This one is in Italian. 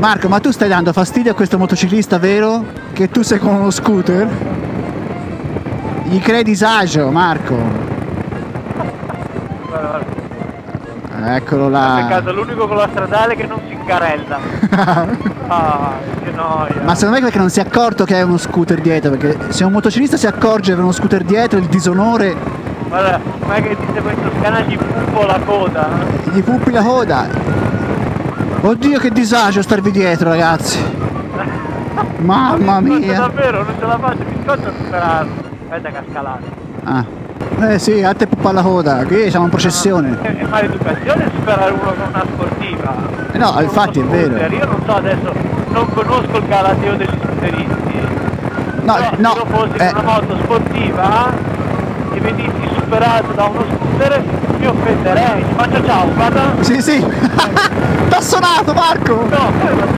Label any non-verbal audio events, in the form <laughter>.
Marco, ma tu stai dando fastidio a questo motociclista, vero? Che tu sei con uno scooter? Gli crei disagio, Marco. Guarda. Eccolo là. è l'unico con la stradale che non si incarella. <laughs> Ah, che noia. Ma secondo me è perché non si è accorto che è uno scooter dietro, perché se un motociclista si accorge di avere uno scooter dietro, il disonore Guarda, ma che dice questo scana gli puppo la coda. gli puppi la coda. Oddio che disagio starvi dietro, ragazzi. Mamma mia. davvero, non ce la faccio, mi scoccio a superarlo. Aspetta che ha scalato. Ah. Eh sì, a te puppa la coda, qui siamo in processione. È, è maleducazione superare uno con una sportiva. Eh no, Con infatti, è vero. scooter. Io non so adesso, non conosco il galateo degli scooteristi. No, Però no, se io fossi eh. una moto sportiva e venissi superato da uno scooter, mi offenderei. Ti faccio ciao, guarda. Sì, sì. <laughs> T'ha suonato, Marco! No,